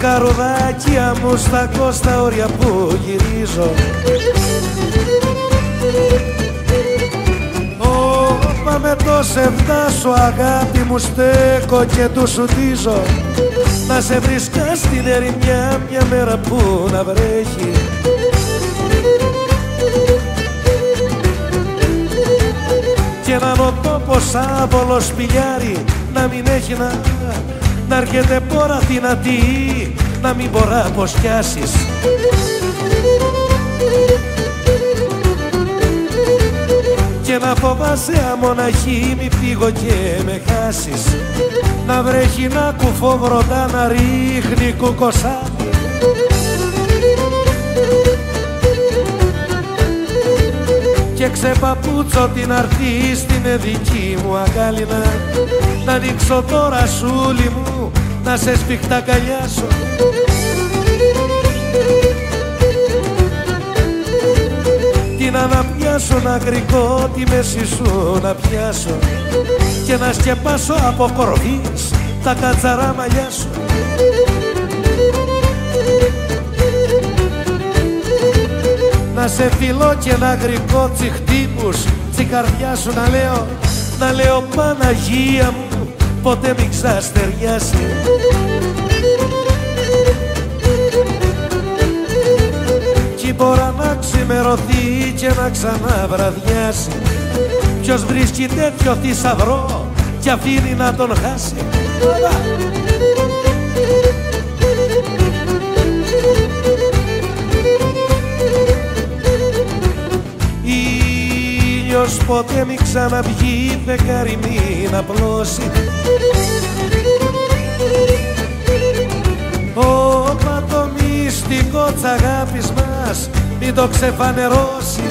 Ψαρουδάκια μου στα κόστα όρια που γυρίζω. Όπα με το σου αγάπη μου στέκω και του σουτίζω Να σε βρίσκα στην ερημιά μια μέρα που να βρέχει. Και να ρωτώ πως άβολος σπηλιάρι να μην έχει να να έρχεται πόρα δυνατή να μην μπορά πως πιάσεις και να φοβάσαι αμοναχή μη φύγω και με χάσεις. Να βρέχει να κουφό βροντά να ρίχνει κουκοσάτι ξεπαπούτσω την αρτή στην δική μου αγκάλινα να ανοίξω τώρα σούλη μου να σε σφιχτά καλιάσω. Την αναπιάσω να γρηγώ τη μέση σου να πιάσω. Και να σκεπάσω από κορφής τα κατσαρά μαλλιά σου σε φιλώ και να γρηγώ τσιχτύπους. Στην καρδιά σου να λέω να λέω Παναγία μου ποτέ μην ξαστεριάσει Κι μπορεί να ξημερωθεί και να ξαναβραδιάσει. Ποιος βρίσκει τέτοιο θησαυρό και αφήνει να τον χάσει ήλιος ποτέ μη ξαναβγεί φεγγάρι μην απλώσει Όπα το μυστικό της αγάπης μας μην το ξεφανερώσει